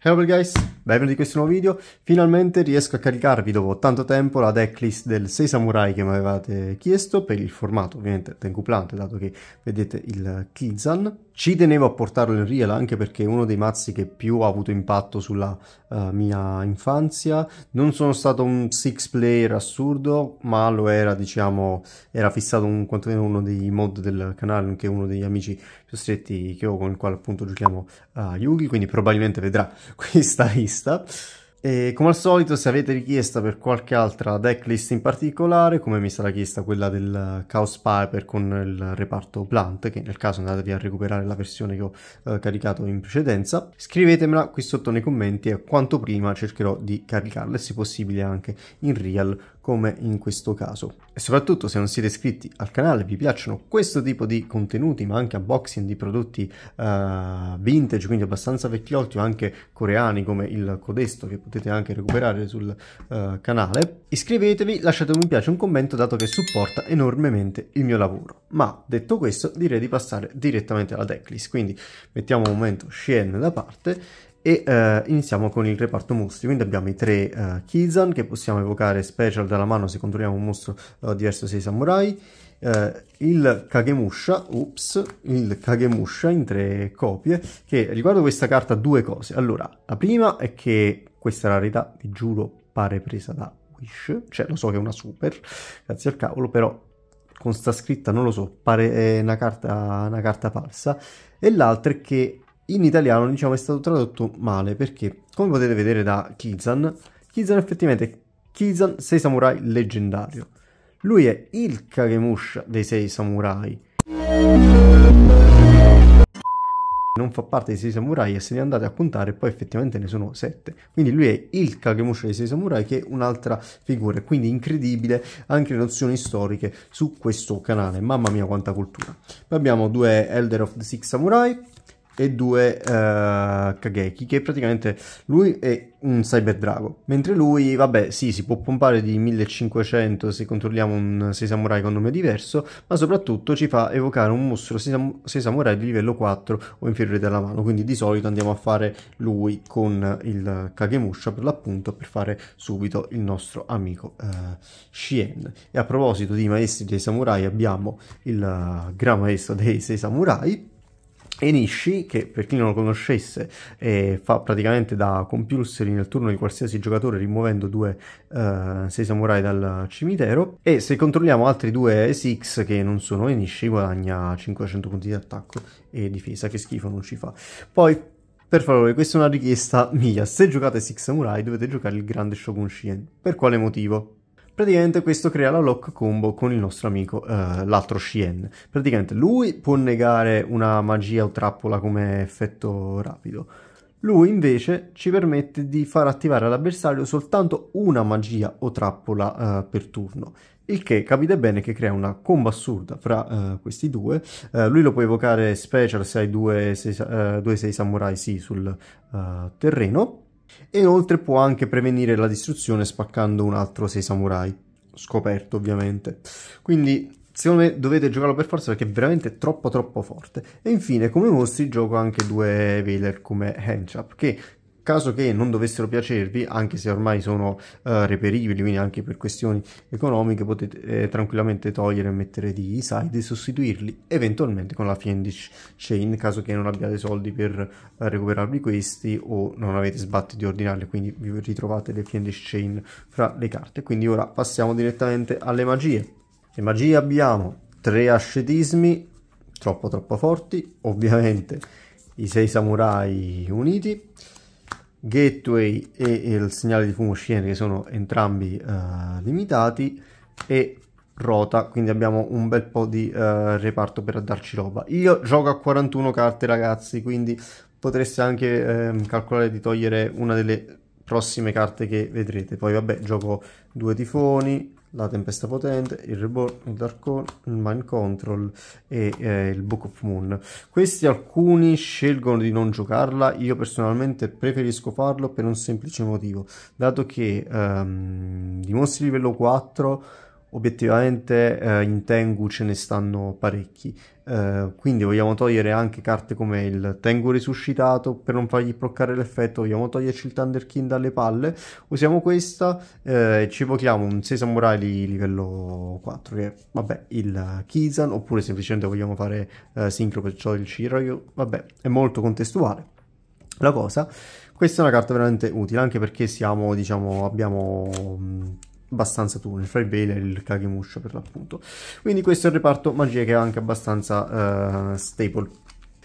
Hello guys, benvenuti in questo nuovo video. Finalmente riesco a caricarvi dopo tanto tempo la decklist del 6 samurai che mi avevate chiesto per il formato ovviamente tenkuplante dato che vedete il Kizan. Ci tenevo a portarlo in real anche perché è uno dei mazzi che più ha avuto impatto sulla uh, mia infanzia. Non sono stato un six player assurdo, ma lo era, diciamo, era fissato un, quantomeno uno dei mod del canale, anche uno degli amici più stretti che ho con il quale appunto giochiamo a Yugi, quindi probabilmente vedrà questa lista. E come al solito, se avete richiesta per qualche altra decklist in particolare, come mi sarà chiesta quella del Chaos Piper con il reparto Plant, che nel caso andatevi a recuperare la versione che ho eh, caricato in precedenza, scrivetemela qui sotto nei commenti e quanto prima cercherò di caricarle, se possibile anche in real come in questo caso. E soprattutto se non siete iscritti al canale, vi piacciono questo tipo di contenuti, ma anche unboxing di prodotti uh, vintage, quindi abbastanza vecchiotti o anche coreani come il Codesto che potete anche recuperare sul uh, canale, iscrivetevi, lasciate un mi piace, un commento dato che supporta enormemente il mio lavoro. Ma detto questo direi di passare direttamente alla decklist, quindi mettiamo un momento Shien da parte e eh, iniziamo con il reparto mostri, quindi abbiamo i tre eh, Kizan che possiamo evocare special dalla mano se controlliamo un mostro eh, diverso dai samurai, il Kagemusha, ups, il Kagemusha in tre copie, che riguardo questa carta due cose. Allora, la prima è che questa rarità, vi giuro, pare presa da Wish, cioè lo so che è una super, grazie al cavolo, però con sta scritta non lo so, pare una carta, una carta falsa, e l'altra è che in italiano diciamo è stato tradotto male perché come potete vedere da Kizan Kizan effettivamente Kizan 6 samurai leggendario. Lui è il Kagemusha dei 6 samurai non fa parte dei 6 samurai e se ne andate a contare poi effettivamente ne sono 7 quindi lui è il Kagemusha dei 6 samurai che è un'altra figura. Quindi incredibile anche le nozioni storiche su questo canale. Mamma mia quanta cultura. Poi abbiamo due Elder of the Six Samurai e due uh, Kageki, che praticamente lui è un Cyber Drago, mentre lui, vabbè, sì, si può pompare di 1500 se controlliamo un 6 samurai con nome diverso, ma soprattutto ci fa evocare un mostro 6, samurai di livello 4 o inferiore della mano, quindi di solito andiamo a fare lui con il Kagemusha per l'appunto per fare subito il nostro amico uh, Shien. E a proposito di maestri dei samurai abbiamo il uh, gran maestro dei 6 samurai, Enishi, che per chi non lo conoscesse eh, fa praticamente da compulsory nel turno di qualsiasi giocatore rimuovendo due uh, sei samurai dal cimitero e se controlliamo altri due SX che non sono Enishi guadagna 500 punti di attacco e difesa, che schifo non ci fa. Poi per favore, questa è una richiesta mia, se giocate Six Samurai dovete giocare il grande Shogun Shien. Per quale motivo? Praticamente questo crea la lock combo con il nostro amico, uh, l'altro Shien. Praticamente lui può negare una magia o trappola come effetto rapido. Lui invece ci permette di far attivare all'avversario soltanto una magia o trappola uh, per turno. Il che capite bene che crea una combo assurda fra uh, questi due. Uh, lui lo può evocare special se hai due 6 samurai sì, sul terreno e inoltre può anche prevenire la distruzione spaccando un altro 6 samurai, scoperto ovviamente. Quindi secondo me dovete giocarlo per forza perché è veramente troppo troppo forte. E infine come mostri gioco anche due Veiler come Handchap che caso che non dovessero piacervi, anche se ormai sono uh, reperibili, quindi anche per questioni economiche, potete eh, tranquillamente togliere e mettere di side e sostituirli eventualmente con la Fiendish Chain, caso che non abbiate soldi per uh, recuperarvi questi o non avete sbatti di ordinarli, quindi vi ritrovate le Fiendish Chain fra le carte. Quindi ora passiamo direttamente alle magie. Le magie abbiamo tre ascetismi, troppo troppo forti, ovviamente i sei samurai uniti, gateway e il segnale di fumo scene che sono entrambi uh, limitati e rota. Quindi abbiamo un bel po' di uh, reparto per darci roba. Io gioco a 41 carte ragazzi quindi potreste anche uh, calcolare di togliere una delle prossime carte che vedrete. Poi vabbè gioco due tifoni la Tempesta Potente, il Reborn, il Darkon, il Mind Control e eh, il Book of Moon. Questi alcuni scelgono di non giocarla, io personalmente preferisco farlo per un semplice motivo, dato che um, di livello 4 obiettivamente eh, in Tengu ce ne stanno parecchi. Uh, quindi vogliamo togliere anche carte come il Tengu risuscitato per non fargli bloccare l'effetto, vogliamo toglierci il Thunder King dalle palle, usiamo questa eh, e ci evochiamo un 6 samurai di livello 4 che vabbè il Kizan oppure semplicemente vogliamo fare uh, sincro perciò il Shiryu, vabbè è molto contestuale la cosa. Questa è una carta veramente utile anche perché siamo diciamo abbiamo abbastanza tu, il Fire Veil e il Kagemusha per l'appunto. Quindi questo è il reparto magia che è anche abbastanza uh, staple.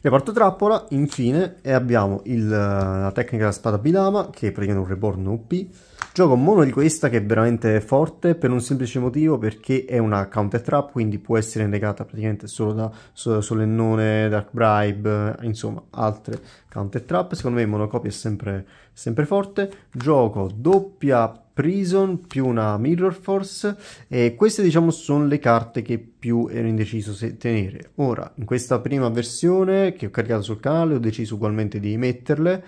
Reparto trappola, infine, e abbiamo il, la tecnica della spada Bidama, che è praticamente un reborn OP. Gioco mono di questa che è veramente forte per un semplice motivo, perché è una counter trap, quindi può essere negata praticamente solo da so, Solennone, Dark Bribe, insomma, altre counter trap. Secondo me monocopia è sempre, sempre forte. Gioco doppia Prison più una Mirror Force e queste diciamo sono le carte che più ero indeciso se tenere. Ora, in questa prima versione che ho caricato sul canale ho deciso ugualmente di metterle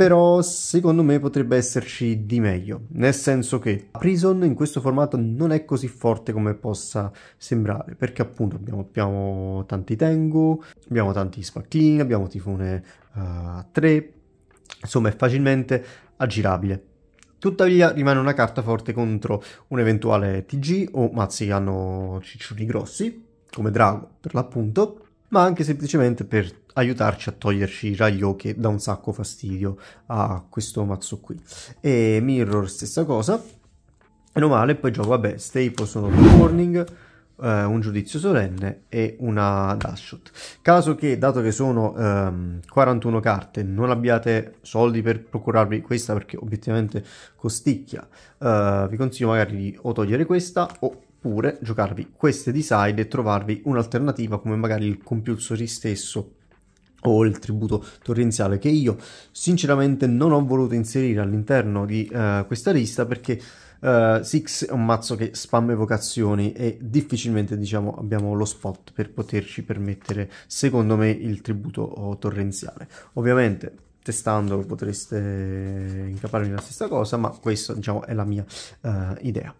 però secondo me potrebbe esserci di meglio, nel senso che Prison in questo formato non è così forte come possa sembrare, perché appunto abbiamo, abbiamo tanti Tengu, abbiamo tanti Sparkling, abbiamo Tifone uh, eh, 3, insomma è facilmente aggirabile. Tuttavia rimane una carta forte contro un eventuale TG o mazzi che hanno ciccioli grossi, come Drago per l'appunto, ma anche semplicemente per aiutarci a toglierci i raglio che dà un sacco fastidio a questo mazzo qui. E Mirror stessa cosa, meno male, poi gioco, vabbè, Staple sono due warning, eh, un giudizio solenne e una dash shot. Caso che, dato che sono ehm, 41 carte, non abbiate soldi per procurarvi questa perché obiettivamente costicchia, eh, vi consiglio magari di o togliere questa oppure giocarvi queste di side e trovarvi un'alternativa come magari il compulsory stesso o il tributo torrenziale che io sinceramente non ho voluto inserire all'interno di uh, questa lista perché Uh, Six è un mazzo che spam evocazioni e difficilmente diciamo abbiamo lo spot per poterci permettere secondo me il tributo torrenziale. Ovviamente testando potreste incappare nella stessa cosa ma questa diciamo è la mia uh, idea.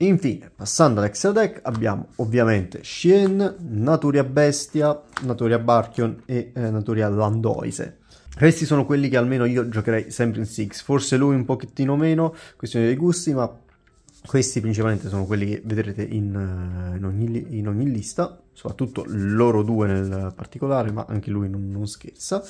Infine, passando all'extra deck, abbiamo ovviamente Shien, Naturia Bestia, Naturia Barchion e eh, Naturia Landoise. Questi sono quelli che almeno io giocherei sempre in Six, forse lui un pochettino meno, questione dei gusti, ma questi principalmente sono quelli che vedrete in, eh, in, ogni, in ogni, lista, soprattutto loro due nel particolare, ma anche lui non, non scherza.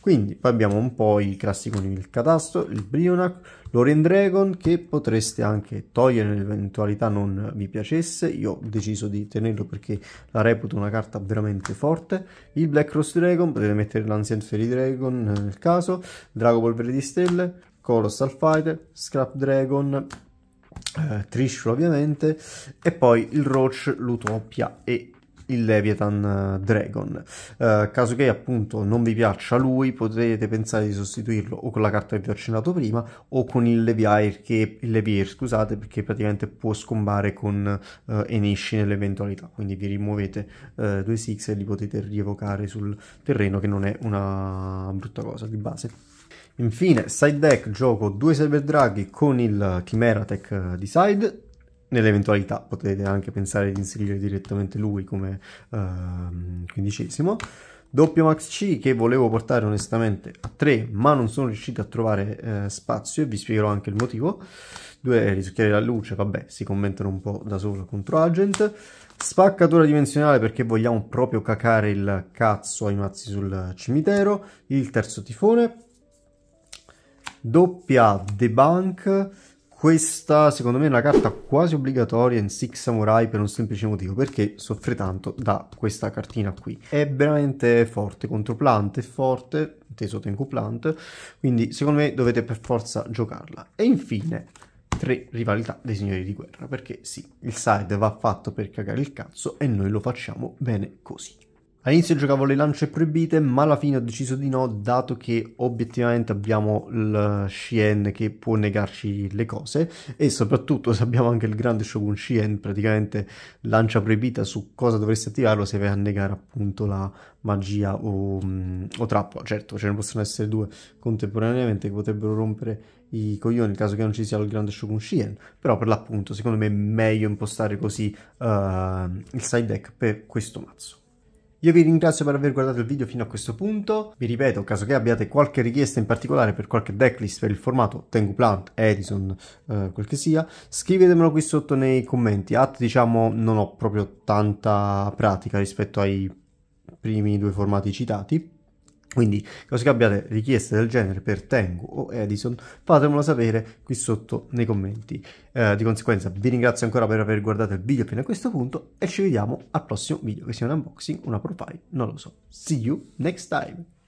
Quindi poi abbiamo un po' i classici con il Catastro, il Brionac, l'Orient Dragon che potreste anche togliere nell'eventualità non vi piacesse, io ho deciso di tenerlo perché la reputo una carta veramente forte, il Black Cross Dragon, potete mettere l'Ancient Fairy Dragon nel caso, Drago Polvere di Stelle, Colossal Fighter, Scrap Dragon, eh, Trishul ovviamente, e poi il Roach, l'Utopia e il Leviathan eh, Dragon. Uh, caso che appunto non vi piaccia lui, potete pensare di sostituirlo o con la carta che vi ho accennato prima o con il Leviair, che, il Leviair scusate, perché praticamente può scombare con uh, Enishi nell'eventualità. Quindi vi rimuovete uh, due Six e li potete rievocare sul terreno, che non è una brutta cosa di base. Infine, side deck, gioco due Cyber Draghi con il Chimera Tech di side nell'eventualità potete anche pensare di inserire direttamente lui come uh, quindicesimo. Doppio Max C che volevo portare onestamente a 3 ma non sono riuscito a trovare eh, spazio e vi spiegherò anche il motivo. Due risucchiari della luce, vabbè, si commentano un po' da solo contro Agent. Spaccatura dimensionale perché vogliamo proprio cacare il cazzo ai mazzi sul cimitero. Il terzo tifone. Doppia debunk questa secondo me è una carta quasi obbligatoria in Six Samurai per un semplice motivo, perché soffre tanto da questa cartina qui. È veramente forte, contro plant è forte, inteso Tenku Plant, quindi secondo me dovete per forza giocarla. E infine, tre rivalità dei signori di guerra, perché sì, il side va fatto per cagare il cazzo e noi lo facciamo bene così. All'inizio giocavo le lance proibite, ma alla fine ho deciso di no, dato che obiettivamente abbiamo il Shien che può negarci le cose e soprattutto abbiamo anche il grande Shogun Shien, praticamente lancia proibita su cosa dovresti attivarlo se vai a negare appunto la magia o, o trappola. Certo, ce ne possono essere due contemporaneamente che potrebbero rompere i coglioni nel caso che non ci sia il grande Shogun Shien, però per l'appunto secondo me è meglio impostare così uh, il side deck per questo mazzo. Io vi ringrazio per aver guardato il video fino a questo punto. Vi ripeto, caso che abbiate qualche richiesta in particolare per qualche decklist per il formato Tengu Plant, Edison, eh, quel che sia, scrivetemelo qui sotto nei commenti. At, diciamo, non ho proprio tanta pratica rispetto ai primi due formati citati, quindi, caso che abbiate richieste del genere per Tengu o Edison, fatemelo sapere qui sotto nei commenti. Eh, di conseguenza vi ringrazio ancora per aver guardato il video fino a questo punto e ci vediamo al prossimo video, che sia un unboxing, una profile, non lo so. See you next time!